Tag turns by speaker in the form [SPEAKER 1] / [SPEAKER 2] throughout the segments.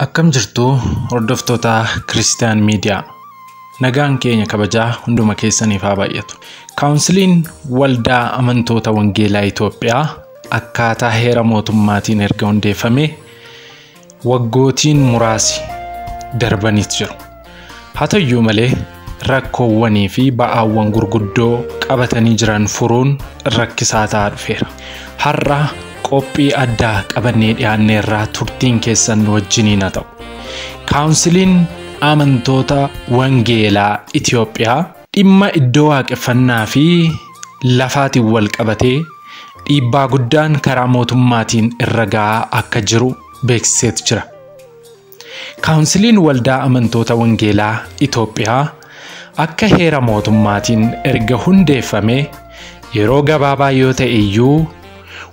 [SPEAKER 1] Akkam jirtu hordoftoota Kiristiyaan Miidiyaa. Nagaan keenya kabajaa hunduma keessaniif haa baay'atu. Kaawunsiliin Waldaa Amantoota Wangeelaa Itoophiyaa akkaataa heera mootummaatiin erga hundeeffamee waggootiin muraasi darbaniit jiru. Haa ta'uyyuu malee rakkoowwanii fi ba'aawwan gurguddoo qabatanii jiran furuun rakkisaa ta'aa dhufeera. Har'a qophii addaa qabannee dhiyaanneerraa turtiin keessan nu wajjiniin haa ta'u. Kaawunsiliin amantoota Wangeelaa Itoophiyaa dhimma iddoo waaqeffannaa fi lafaatiin wal qabatee dhiibbaa guddaan karaa mootummaatiin irra ga'aa akka jiru beeksiseetu jira. Kaawunsiliin Waldaa Amantoota Wangeelaa Itoophiyaa akka heera mootummaatiin erga hundeeffamee yeroo gabaabaa yoo ta'e iyyuu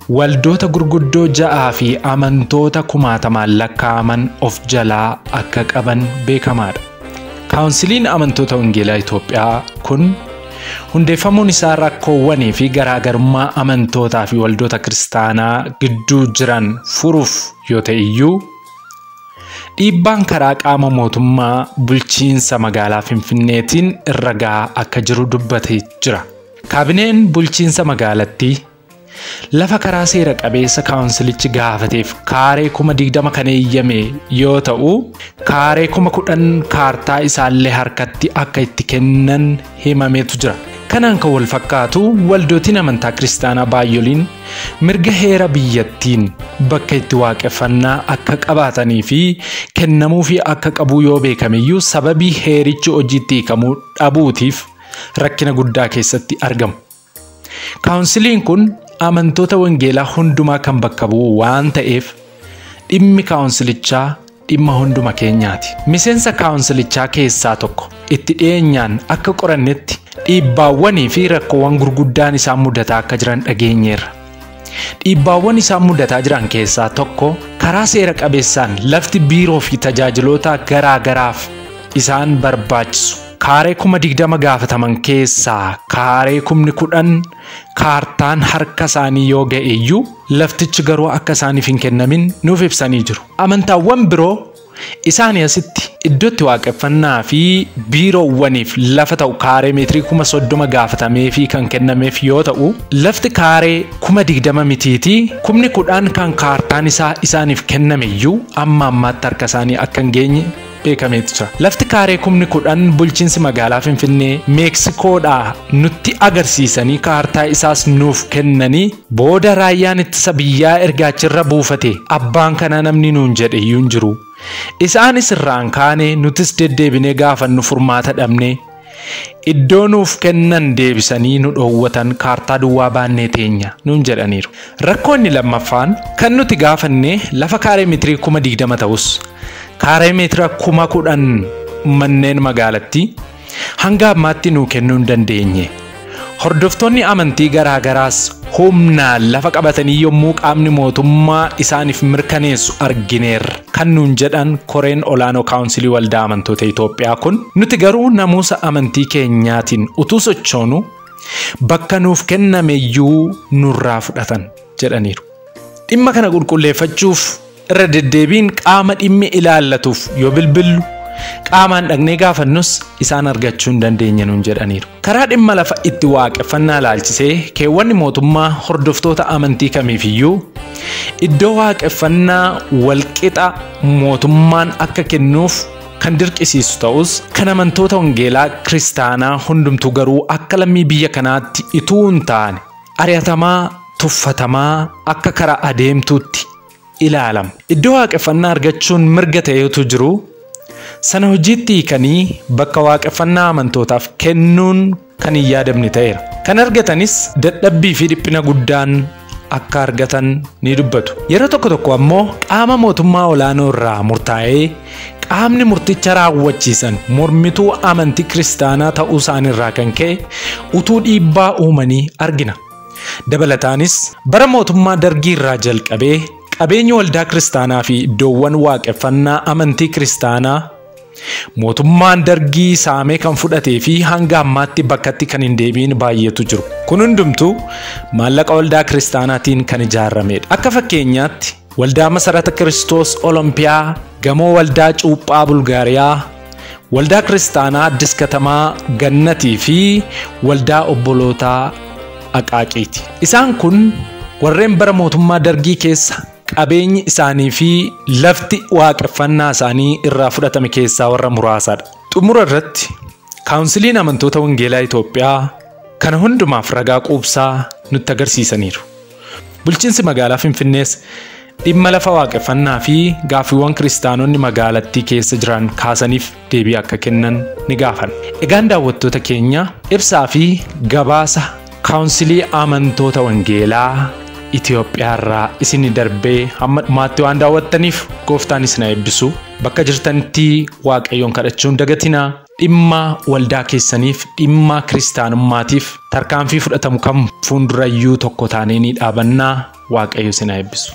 [SPEAKER 1] waldoota gurguddoo ja'aa fi amantoota kumaatamaan lakkaa'aman of jalaa akka qaban beekamaadha. Kaawunsiliin amantoota Wangeelaa Itoophiyaa kun hundeeffamuun isaa rakkoowwanii fi garaagarummaa amantootaa fi waldoota kiristaanaa gidduu jiran furuuf yoo ta'e iyyuu dhiibbaan karaa qaama mootummaa bulchiinsa magaalaa Finfinneetiin irra ga'aa akka jiru dubbatee jira. Kaabineen bulchiinsa magaalattii lafa karaa seera qabeessa kaawunsilichi gaafateef kaaree kuma digdama kan eeyyame yoo ta'u kaaree kuma kudhan kaartaa isaallee harkatti akka itti kennan himameetu jira. Kanaan kan wal fakkaatu waldootiin amantaa kiristaanaa baay'oliin mirga heera biyyattiin bakka itti waaqeffannaa akka qabaatanii fi kennamuu fi akka qabu yoo beekameyyuu sababii heerichi hojiitti hiikamuu dhabuutiif rakkina guddaa keessatti argamu. Kaawunsiliin kun amantoota wangeelaa hundumaa kan bakka bu'u waan ta'eef dhimmi kaawunsilichaa dhimma hunduma keenyaati. Miseensa kaawunsilichaa keessaa tokko itti dhiyeenyaan akka qorannetti dhiibbaawwanii fi rakkoowwan gurguddaan isaan mudataa akka jiran dhageenyeerra. Dhiibbaawwan isaan mudataa jiran keessaa tokko karaa seera qabeessaan lafti biiroo fi tajaajiloota garaa garaaf isaan barbaachisu kaaree kuma digdama gaafataman keessaa kaaree kumni kudhan kaartaan harka isaanii yoo ga'e iyyuu laftichi garuu akka isaaniif hin kennamin nuuf ibsanii jiru. Amantaawwan biroo isaanii asitti iddootti waaqeffannaa fi biiroowwaniif lafa ta'u kaaree meetirii kuma soddoma gaafatamee fi kan kennameef yoo ta'u lafti kaaree kuma digdama mitiitii kumni kudhan kan kaartaan isaa isaaniif kenname iyyuu amma ammaatti harka isaanii akka hin geenye beekameetu jira. Lafti kaaree kumni kudhan bulchiinsi magaalaa Finfinnee Meeksikoodhaa nutti agarsiisanii kaartaa isaas nuuf kennanii booda raayyaan ittisa biyyaa erga achirra buufate abbaan kanaa namni nuun jedhe iyyuu hin jiru. Isaanis irraan kaane nutis deddeebinee gaafannu furmaata dhabne iddoo nuuf kennan deebisanii nu dhoowwatan kaartaa duwwaa baannee teenya nuun jedhaniiru. Rakkoonni lammaffaan kan nuti gaafanne lafa kaaree meetirii kuma digdama ta'us kaaree meetira kuma kudhan manneen magaalattii hanga ammaatti nuu kennuu hin dandeenye. Hordoftoonni amantii garaa garaas humnaan lafa qabatanii yommuu qaamni mootummaa isaaniif mirkaneessu argineerra kan nuun jedhan koreen olaanoo kaawunsilii waldaa amantoota Itoophiyaa kun nuti garuu namuusa amantii keenyaatiin utuu sochoonu bakka nuuf kennameyyuu nurraa fudhatan jedhaniiru. Dhimma kana qulqulleeffachuuf irra deddeebiin qaama dhimmi ilaallatuuf yoo bilbillu qaamaan dhaqnee gaafannus isaan argachuu hin dandeenye nuun jedhaniiru. Karaa dhimma lafa itti waaqeffannaa laalchisee keewwanni mootummaa hordoftoota amantii kamiifiyyuu iddoo waaqeffannaa walqixa mootummaan akka kennuuf kan dirqisiisu ta'us kan amantoota wangeelaa kiristaanaa hundumtuu garuu akka lammii biyya kanaatti ituu hin taane ari'atamaa tuffatamaa akka karaa adeemtuutti ilaalama. Iddoo waaqeffannaa argachuun mirga ta'etu jiru sana hojiitti hiikanii bakka waaqeffannaa amantootaaf kennuun kan hin yaadamne ta'eera. Kan argatanis dadhabbii fi dhiphina guddaan akka argatan ni dubbatu. Yeroo tokko tokko ammoo qaama mootummaa olaanoo irraa murtaa'ee qaamni murticha raawwachiisan mormituu amantii kiristaanaa ta'uu isaaniirraa kan ka'e utuu dhiibbaa uumanii argina. Dabalataanis bara mootummaa dargii irraa jalqabee qabeenyi waldaa kiristaanaa fi iddoowwan waaqeffannaa amantii kiristaanaa mootummaan dargii saamee kan fudhatee fi hanga ammaatti bakkatti kan hin deebiin baay'eetu jiru. Kun hundumtuu maallaqa waldaa kiristaanaatiin kan ijaaramedha. Akka fakkeenyaatti waldaa masarata Kiristoos Oloompiyaa gamoo waldaa cuuphaa Bulgaariyaa, waldaa kiristaanaa Addis Katamaa Gannatii fi waldaa obbolootaa Aqaaqiiti. Isaan kun warreen bara mootummaa dargii keessa qabeenyi isaanii fi lafti waaqeffannaa isaanii irraa fudhatame keessaa warra muraasaadha. Xumura irratti kaawunsiliin amantoota wangeelaa Itoophiyaa kana hundumaaf ragaa quubsaa nutti agarsiisaniiru. Bulchiinsi magaalaa Finfinnees dhimma lafa waaqeffannaa fi gaaffiiwwan kiristaanonni magaalattii keessa jiran kaasaniif deebii akka kennan ni gaafan. Egaan daawwattoota keenya ibsaa fi gabaasa kaawunsilii amantoota wangeelaa Itoophiyaa irraa isin darbee hamma dhumaatti waan daawwattaniif gooftaan isin eebbisu bakka jirtanitti waaqayyoon kadhachuun dagatinaa dhimma waldaa keessaniif dhimma kiristaanummaatiif tarkaanfii fudhatamu kam fuuldurayyuu tokko taanee ni dhaabannaa waaqayyo isin eebbisu.